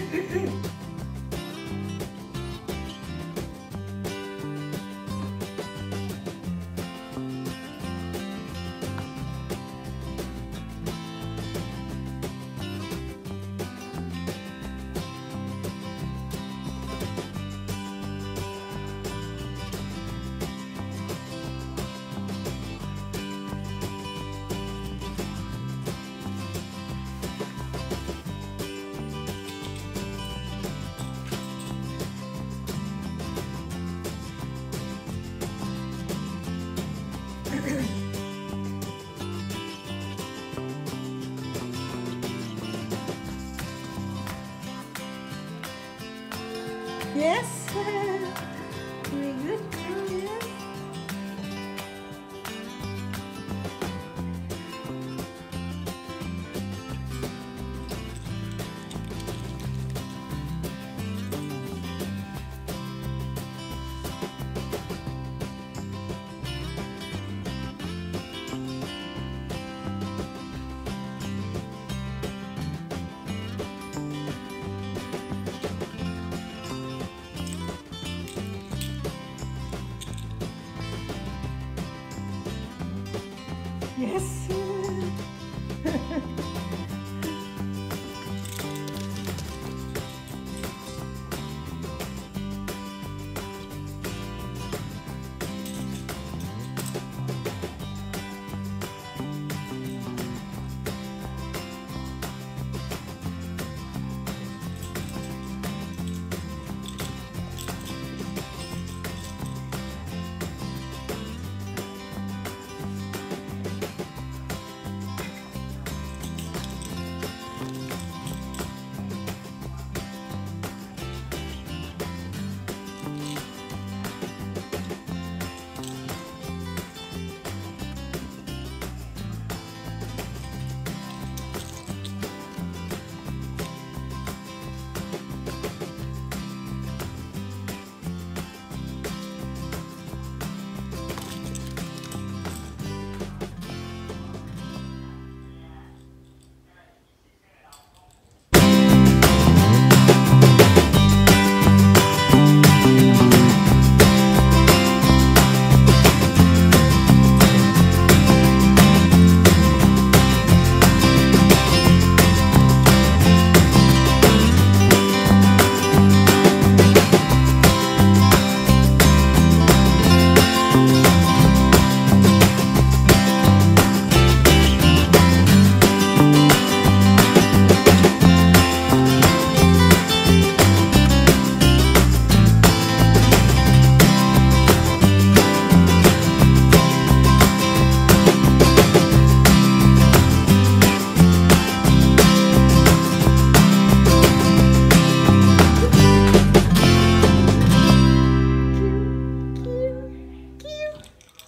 Música Yes. Very good. Oh, yes. Yes.